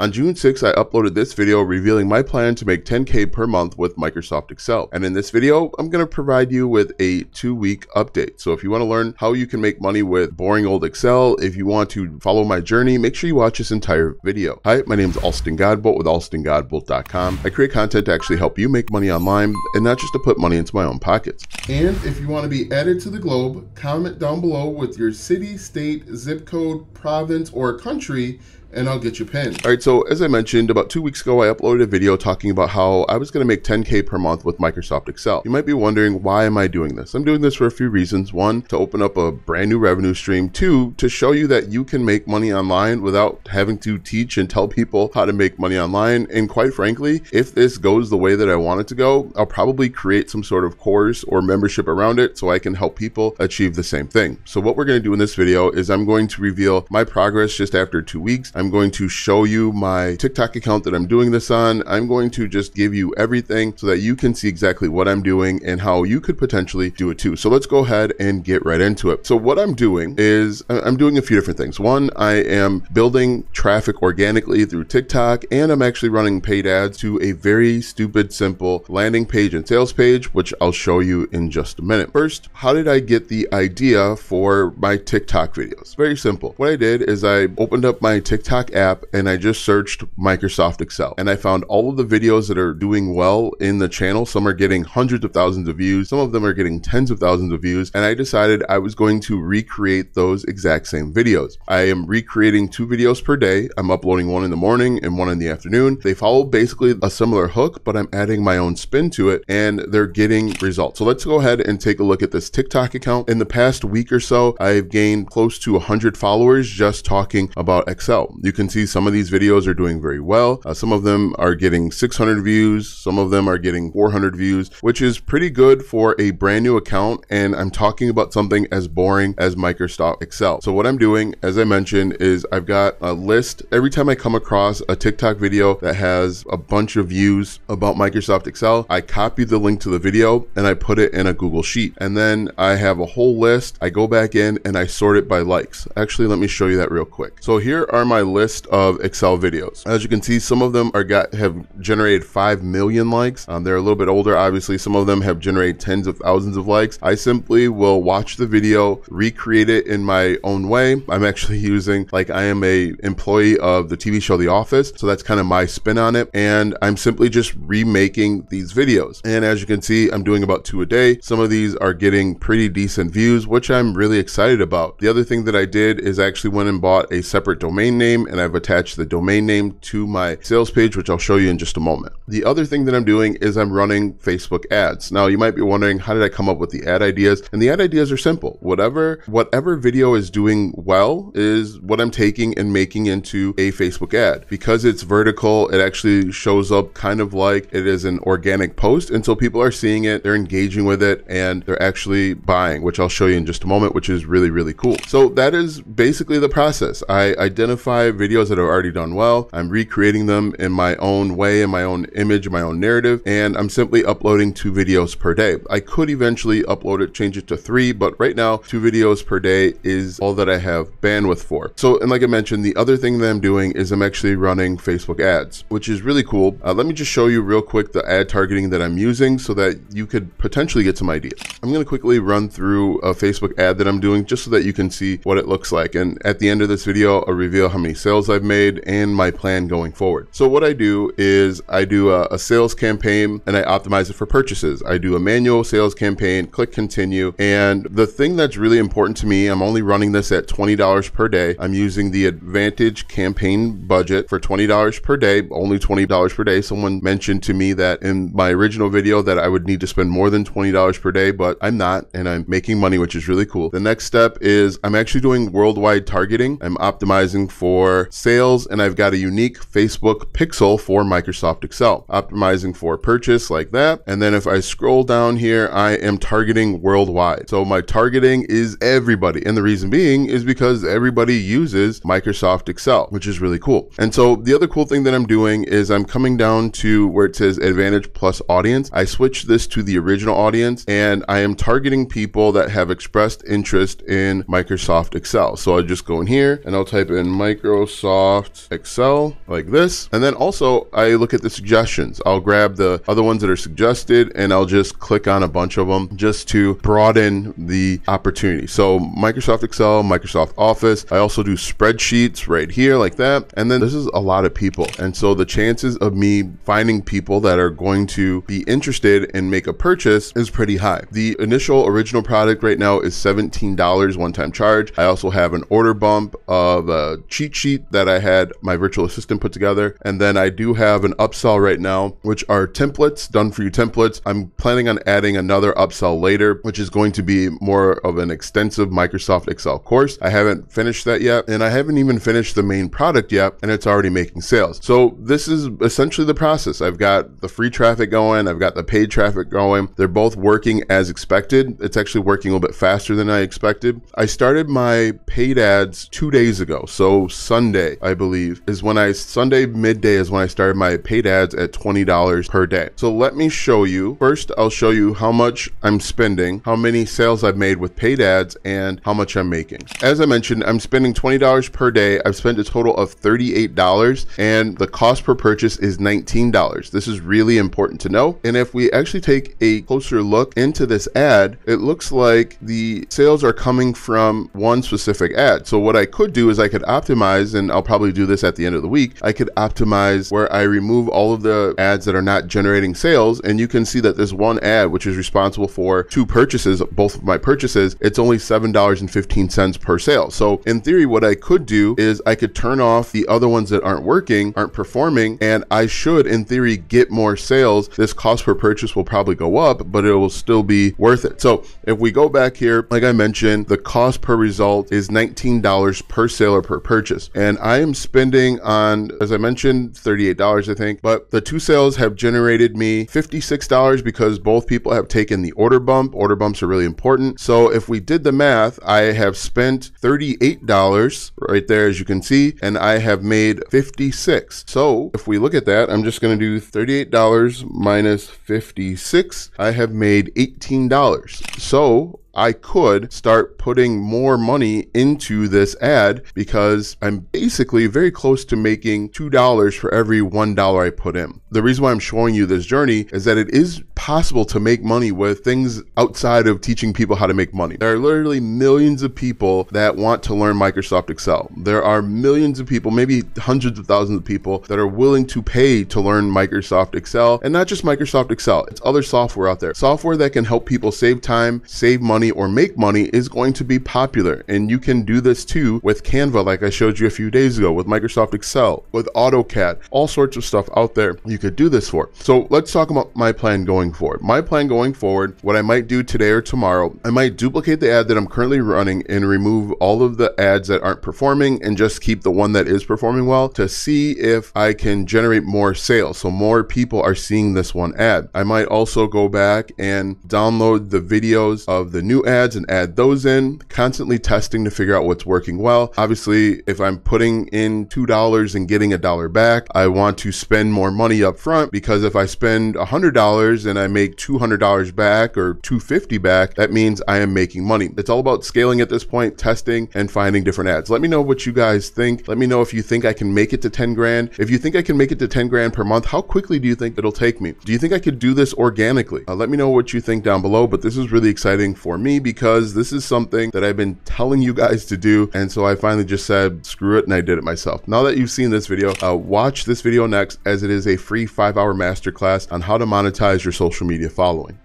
On June 6th, I uploaded this video revealing my plan to make 10K per month with Microsoft Excel. And in this video, I'm going to provide you with a two week update. So if you want to learn how you can make money with boring old Excel, if you want to follow my journey, make sure you watch this entire video. Hi, my name is Alston Godbolt with alstongodbolt.com. I create content to actually help you make money online and not just to put money into my own pockets. And if you want to be added to the globe, comment down below with your city, state, zip code, province, or country and I'll get you pinned. All right, so as I mentioned, about two weeks ago, I uploaded a video talking about how I was going to make 10K per month with Microsoft Excel. You might be wondering, why am I doing this? I'm doing this for a few reasons. One, to open up a brand new revenue stream. Two, to show you that you can make money online without having to teach and tell people how to make money online. And quite frankly, if this goes the way that I want it to go, I'll probably create some sort of course or membership around it so I can help people achieve the same thing. So what we're going to do in this video is I'm going to reveal my progress just after two weeks. I'm going to show you my TikTok account that I'm doing this on. I'm going to just give you everything so that you can see exactly what I'm doing and how you could potentially do it too. So let's go ahead and get right into it. So what I'm doing is uh, I'm doing a few different things. One, I am building traffic organically through TikTok and I'm actually running paid ads to a very stupid, simple landing page and sales page, which I'll show you in just a minute. First, how did I get the idea for my TikTok videos? Very simple. What I did is I opened up my TikTok app and I just searched Microsoft Excel and I found all of the videos that are doing well in the channel. Some are getting hundreds of thousands of views, some of them are getting tens of thousands of views. And I decided I was going to recreate those exact same videos. I am recreating two videos per day. I'm uploading one in the morning and one in the afternoon. They follow basically a similar hook, but I'm adding my own spin to it and they're getting results. So let's go ahead and take a look at this TikTok account. In the past week or so, I've gained close to 100 followers just talking about Excel. You can see some of these videos are doing very well. Uh, some of them are getting 600 views. Some of them are getting 400 views, which is pretty good for a brand new account. And I'm talking about something as boring as Microsoft Excel. So what I'm doing, as I mentioned, is I've got a list. Every time I come across a TikTok video that has a bunch of views about Microsoft Excel, I copy the link to the video and I put it in a Google Sheet. And then I have a whole list. I go back in and I sort it by likes. Actually, let me show you that real quick. So here are my list of Excel videos. As you can see, some of them are got have generated 5 million likes. Um, they're a little bit older, obviously. Some of them have generated tens of thousands of likes. I simply will watch the video, recreate it in my own way. I'm actually using, like I am a employee of the TV show The Office. So that's kind of my spin on it. And I'm simply just remaking these videos. And as you can see, I'm doing about two a day. Some of these are getting pretty decent views, which I'm really excited about. The other thing that I did is actually went and bought a separate domain name and I've attached the domain name to my sales page, which I'll show you in just a moment. The other thing that I'm doing is I'm running Facebook ads. Now you might be wondering, how did I come up with the ad ideas? And the ad ideas are simple. Whatever, whatever video is doing well is what I'm taking and making into a Facebook ad. Because it's vertical, it actually shows up kind of like it is an organic post. And so people are seeing it, they're engaging with it, and they're actually buying, which I'll show you in just a moment, which is really, really cool. So that is basically the process. I identify videos that have already done well. I'm recreating them in my own way, in my own image, my own narrative, and I'm simply uploading two videos per day. I could eventually upload it, change it to three, but right now, two videos per day is all that I have bandwidth for. So, and like I mentioned, the other thing that I'm doing is I'm actually running Facebook ads, which is really cool. Uh, let me just show you real quick the ad targeting that I'm using so that you could potentially get some ideas. I'm going to quickly run through a Facebook ad that I'm doing just so that you can see what it looks like. And at the end of this video, I'll reveal how many sales I've made and my plan going forward. So what I do is I do a, a, sales campaign and I optimize it for purchases. I do a manual sales campaign, click continue. And the thing that's really important to me, I'm only running this at $20 per day. I'm using the Advantage campaign budget for $20 per day, only $20 per day. Someone mentioned to me that in my original video that I would need to spend more than $20 per day, but I'm not and I'm making money, which is really cool. The next step is I'm actually doing worldwide targeting. I'm optimizing for sales and I've got a unique Facebook pixel for Microsoft Excel, optimizing for purchase like that. And then if I scroll down here, I am targeting worldwide. So my targeting is everybody. And the reason being is because everybody uses Microsoft Excel, which is really cool. And so the other cool thing that I'm doing is I'm coming down to where it says Advantage Plus Audience. I switched this to the original audience and I am targeting people that have expressed interest in Microsoft Excel. So I just go in here and I'll type in Microsoft Excel like this. And then also I look at the suggestions. I'll grab the other ones that are suggested and I'll just click on a bunch of them just to broaden the opportunity. So Microsoft Excel, Microsoft Office. I also do spreadsheets right here like that. And then this is a lot of people. And so the chances of me finding people that are going to be interested and make a purchase is pretty high. The initial original product right now is $17 one time charge. I also have an order bump of a cheat sheet that I had my virtual assistant put together. And then I do have an upsell right now, which are templates, done for you templates. I'm planning on adding another upsell later, which is going to be more of an extensive Microsoft Excel course. I haven't finished that yet, and I haven't even finished the main product yet, and it's already making sales. So this is essentially the process. I've got the free traffic going, I've got the paid traffic going. They're both working as expected. It's actually working a little bit faster than I expected. I started my paid ads two days ago. So Sunday, I believe, is when I, Sunday midday is when I started my paid ads at $20 per day. So let me show you. First, I'll show you how much I'm spending, how many sales I've made with paid ads, and how much I'm making. As I mentioned, I'm spending $20 per day. I've spent a total of $38 and the cost per purchase is $19. This is really important to know. And if we actually take a closer look into this ad, it looks like the sales are coming from one specific ad. So what I could do is I could optimize, and I'll probably do this at the end of the week. I could optimize where I remove all of the ads that are not generating sales. And you can see that there's one ad which is responsible for two purchases, both of my purchases. It's only $7.15 per sale. So in theory, what I could do is I could turn off the other ones that aren't working, aren't performing, and I should, in theory, get more sales. This cost per purchase will probably go up, but it will still be worth it. So if we go back here, like I mentioned, the cost per result is $19 per sale or per purchase. And I am spending on, as I mentioned, $38, I think, but the two sales have generated me $56 because both people have taken the order bump. Order bumps are really important. So if we did the math, I have spent $38 right there, as you can see, and I have made 56. So if we look at that, I'm just going to do $38 minus 56. I have made $18. So I could start putting more money into this ad because I'm basically very close to making $2 for every $1 I put in. The reason why I'm showing you this journey is that it is possible to make money with things outside of teaching people how to make money. There are literally millions of people that want to learn Microsoft Excel. There are millions of people, maybe hundreds of thousands of people that are willing to pay to learn Microsoft Excel and not just Microsoft Excel. It's other software out there. Software that can help people save time, save money, money or make money is going to be popular. And you can do this too with Canva, like I showed you a few days ago, with Microsoft Excel, with AutoCAD, all sorts of stuff out there you could do this for. So let's talk about my plan going forward. My plan going forward, what I might do today or tomorrow, I might duplicate the ad that I'm currently running and remove all of the ads that aren't performing and just keep the one that is performing well to see if I can generate more sales. So more people are seeing this one ad. I might also go back and download the videos of the new ads and add those in, constantly testing to figure out what's working well. Obviously, if I'm putting in $2 and getting a dollar back, I want to spend more money up front because if I spend $100 and I make $200 back or 250 back, that means I am making money. It's all about scaling at this point, testing and finding different ads. Let me know what you guys think. Let me know if you think I can make it to 10 grand. If you think I can make it to 10 grand per month, how quickly do you think it'll take me? Do you think I could do this organically? Uh, let me know what you think down below, but this is really exciting for me me because this is something that I've been telling you guys to do. And so I finally just said, screw it. And I did it myself. Now that you've seen this video, uh, watch this video next as it is a free five hour masterclass on how to monetize your social media following.